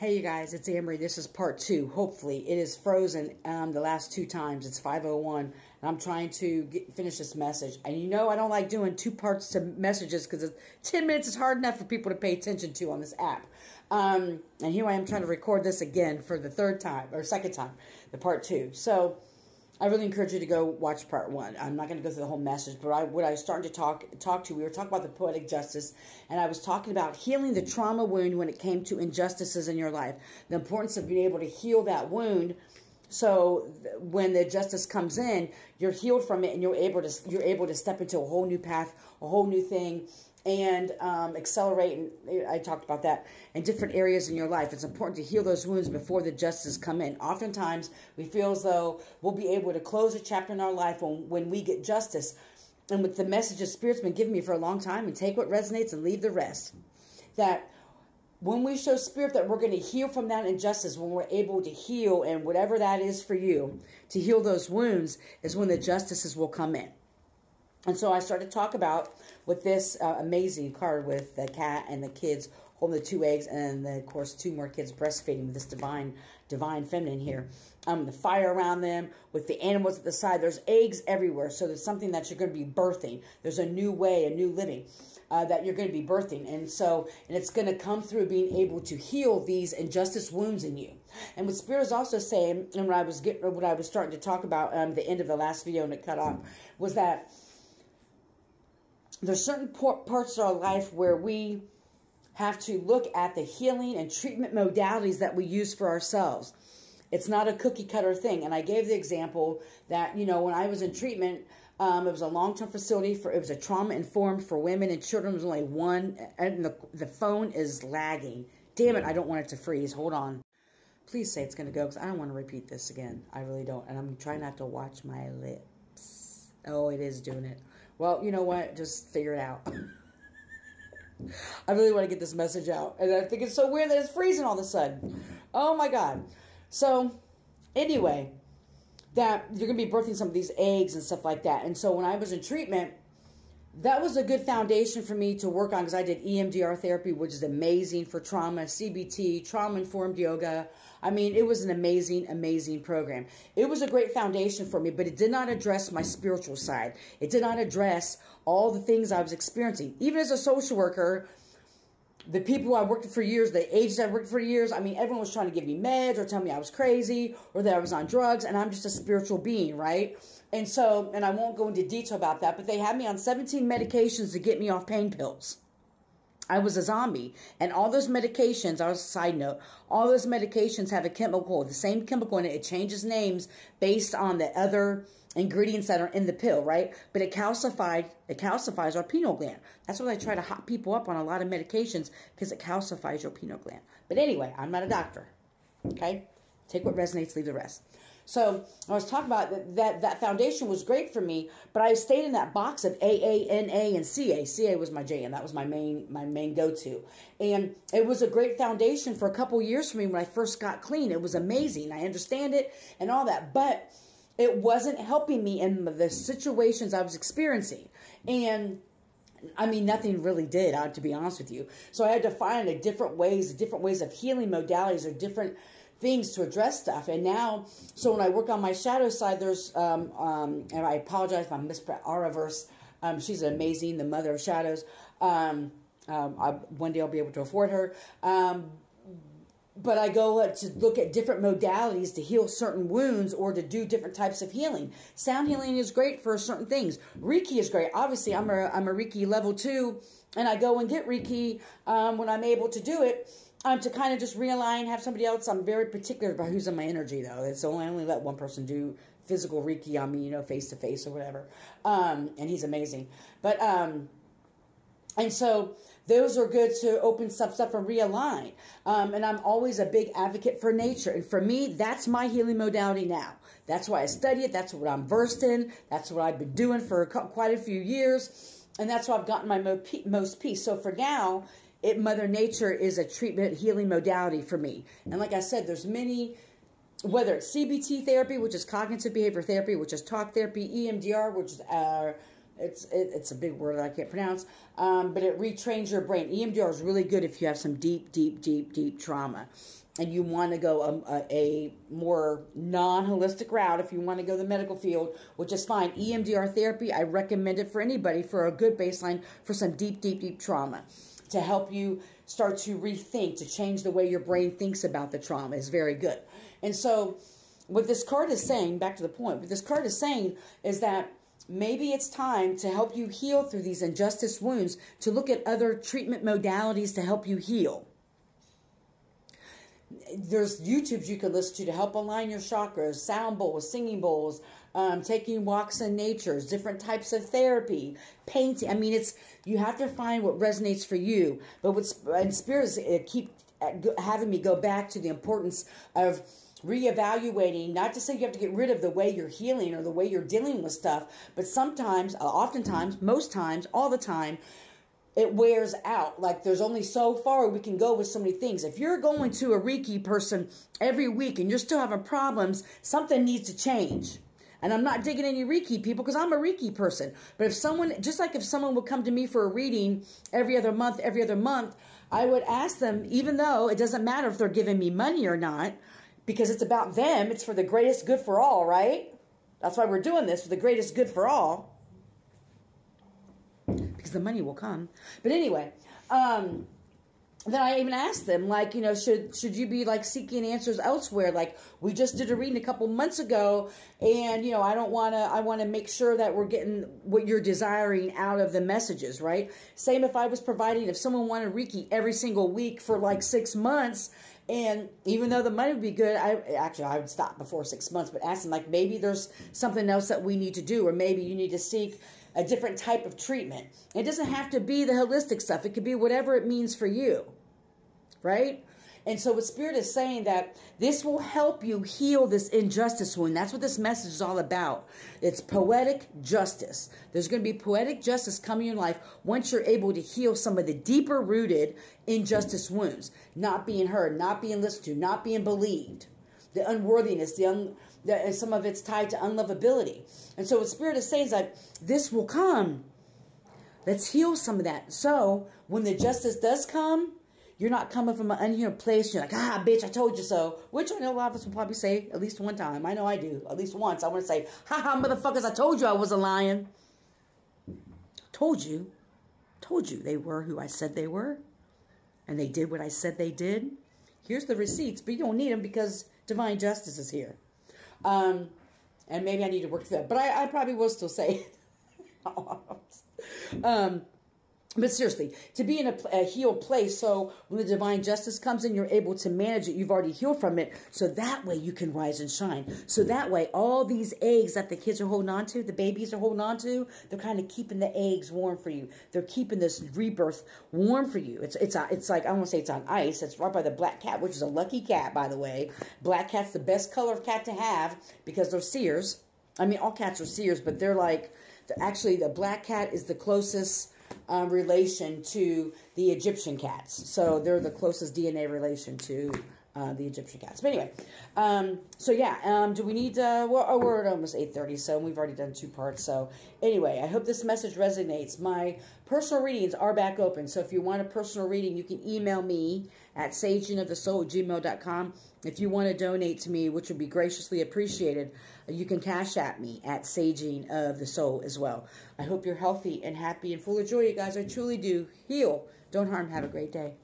Hey, you guys, it's AnnMarie. This is part two. Hopefully, it is frozen um, the last two times. It's 501, and I'm trying to get, finish this message. And you know, I don't like doing two parts to messages because 10 minutes is hard enough for people to pay attention to on this app. Um, and here I am trying to record this again for the third time, or second time, the part two. So, I really encourage you to go watch part one. I'm not going to go through the whole message, but I, what I was starting to talk talk to, we were talking about the poetic justice, and I was talking about healing the trauma wound when it came to injustices in your life. The importance of being able to heal that wound, so when the justice comes in, you're healed from it, and you're able to you're able to step into a whole new path, a whole new thing, and um, accelerate. And I talked about that in different areas in your life. It's important to heal those wounds before the justice come in. Oftentimes, we feel as though we'll be able to close a chapter in our life when, when we get justice. And with the message the Spirit's been giving me for a long time, and take what resonates and leave the rest. That when we show Spirit that we're going to heal from that injustice, when we're able to heal, and whatever that is for you, to heal those wounds, is when the justices will come in. And so I started to talk about with this uh, amazing card with the cat and the kids holding the two eggs and then, of course two more kids breastfeeding with this divine divine feminine here. Um, the fire around them with the animals at the side. There's eggs everywhere. So there's something that you're going to be birthing. There's a new way, a new living uh, that you're going to be birthing. And so, and it's going to come through being able to heal these injustice wounds in you. And what Spirit is also saying, and what I was getting, what I was starting to talk about um, the end of the last video and it cut off, was that there's certain parts of our life where we have to look at the healing and treatment modalities that we use for ourselves. It's not a cookie cutter thing. And I gave the example that, you know, when I was in treatment, um, it was a long-term facility for, it was a trauma-informed for women and children. Was only one, and the, the phone is lagging. Damn it, I don't want it to freeze. Hold on. Please say it's going to go because I don't want to repeat this again. I really don't. And I'm trying not to watch my lips. Oh, it is doing it. Well, you know what? Just figure it out. I really want to get this message out. And I think it's so weird that it's freezing all of a sudden. Oh my God. So, anyway, that you're going to be birthing some of these eggs and stuff like that. And so when I was in treatment, that was a good foundation for me to work on because I did EMDR therapy, which is amazing for trauma, CBT, trauma informed yoga. I mean, it was an amazing, amazing program. It was a great foundation for me, but it did not address my spiritual side. It did not address all the things I was experiencing. Even as a social worker, the people I worked for years, the agents I worked for years, I mean, everyone was trying to give me meds or tell me I was crazy or that I was on drugs, and I'm just a spiritual being, right? And so, and I won't go into detail about that, but they had me on 17 medications to get me off pain pills. I was a zombie. And all those medications, a side note, all those medications have a chemical, the same chemical in it. It changes names based on the other ingredients that are in the pill, right? But it calcifies, it calcifies our pineal gland. That's why I try to hot people up on a lot of medications because it calcifies your pineal gland. But anyway, I'm not a doctor. Okay? Take what resonates, leave the rest. So I was talking about that, that that foundation was great for me, but I stayed in that box of AA, NA, and CA. CA was my JM. That was my main my main go-to. And it was a great foundation for a couple years for me when I first got clean. It was amazing. I understand it and all that. But it wasn't helping me in the situations I was experiencing. And I mean, nothing really did, uh, to be honest with you. So I had to find a different ways, different ways of healing modalities or different things to address stuff. And now, so when I work on my shadow side, there's, um, um, and I apologize if I mispronounced Araverse. Um, she's amazing, the mother of shadows. Um, um, I, one day I'll be able to afford her. Um, but I go to look at different modalities to heal certain wounds or to do different types of healing. Sound healing is great for certain things. Reiki is great. Obviously, I'm a, I'm a Reiki level two, and I go and get Reiki um, when I'm able to do it. Um, to kind of just realign, have somebody else. I'm very particular about who's in my energy, though. It's only I only let one person do physical Reiki on me, you know, face to face or whatever. Um, and he's amazing. But um, and so those are good to open stuff up and realign. Um, and I'm always a big advocate for nature. And for me, that's my healing modality now. That's why I study it. That's what I'm versed in. That's what I've been doing for quite a few years. And that's why I've gotten my most peace. So for now, it Mother Nature is a treatment healing modality for me. And like I said, there's many whether it's CBT therapy, which is cognitive behavior therapy, which is talk therapy, EMDR, which is uh, it's it, it's a big word that I can't pronounce, um, but it retrains your brain. EMDR is really good if you have some deep, deep, deep, deep trauma, and you want to go a, a, more non-holistic route. If you want to go the medical field, which is fine, EMDR therapy I recommend it for anybody for a good baseline for some deep, deep, deep trauma to help you start to rethink, to change the way your brain thinks about the trauma is very good. And so, what this card is saying, back to the point, what this card is saying is that maybe it's time to help you heal through these injustice wounds, to look at other treatment modalities to help you heal. There's YouTubes you can listen to to help align your chakras, sound bowls, singing bowls, um, taking walks in nature, different types of therapy, painting. I mean, it's you have to find what resonates for you. But what's and spirits keep uh, having me go back to the importance of reevaluating not to say you have to get rid of the way you're healing or the way you're dealing with stuff but sometimes uh, oftentimes most times all the time it wears out. Like there's only so far we can go with so many things. If you're going to a reiki person every week and you're still having problems something needs to change. And I'm not digging any Reiki people because I'm a Reiki person. But if someone, just like if someone would come to me for a reading every other month, every other month, I would ask them, even though it doesn't matter if they're giving me money or not, because it's about them. It's for the greatest good for all, right? That's why we're doing this for the greatest good for all. Because the money will come. But anyway, um, then I even asked them, like, you know, should should you be like seeking answers elsewhere? Like, we just did a reading a couple months ago, and you know, I don't want to. I want to make sure that we're getting what you're desiring out of the messages, right? Same if I was providing, if someone wanted Reiki every single week for like six months, and even though the money would be good, I actually I would stop before six months, but asking like maybe there's something else that we need to do, or maybe you need to seek a different type of treatment. It doesn't have to be the holistic stuff. It could be whatever it means for you, right? And so what Spirit is saying that this will help you heal this injustice wound. That's what this message is all about. It's poetic justice. There's going to be poetic justice coming in life once you're able to heal some of the deeper rooted injustice wounds. Not being heard, not being listened to, not being believed. The unworthiness, the, un, the and some of it's tied to unlovability. And so what Spirit is saying is that this will come. Let's heal some of that. So when the justice does come, you're not coming from an unhealed place. You're like, ah, bitch, I told you so. Which I know a lot of us will probably say at least one time. I know I do. At least once. I want to say, ha ha, motherfuckers, I told you I was a lion. Told you. Told you they were who I said they were. And they did what I said they did. Here's the receipts, but you don't need them because divine justice is here. Um, and maybe I need to work through that. But I, I probably will still say it. um, but seriously, to be in a, a, healed place, so when the divine justice comes in, you're able to manage it. You've already healed from it, so that way you can rise and shine. So that way, all these eggs that the kids are holding on to, the babies are holding on to, they're kind of keeping the eggs warm for you. They're keeping this rebirth warm for you. It's it's it's like I want to say it's on ice. It's right by the black cat, which is a lucky cat, by the way. Black cat's the best color of cat to have because they're seers. I mean, all cats are seers, but they're like actually the black cat is the closest um, relation to the Egyptian cats. So they're the closest DNA relation to uh, the Egyptian cats. But anyway, um, so yeah, um, do we need, uh, well, oh, we're at almost 8.30, so we've already done two parts. So anyway, I hope this message resonates. My personal readings are back open. So if you want a personal reading, you can email me at sagingofthesoul at gmail.com. If you want to donate to me, which would be graciously appreciated, you can cash at me at Saging of the Soul as well. I hope you're healthy and happy and full of joy, you guys. I truly do. Heal. Don't harm. Have a great day.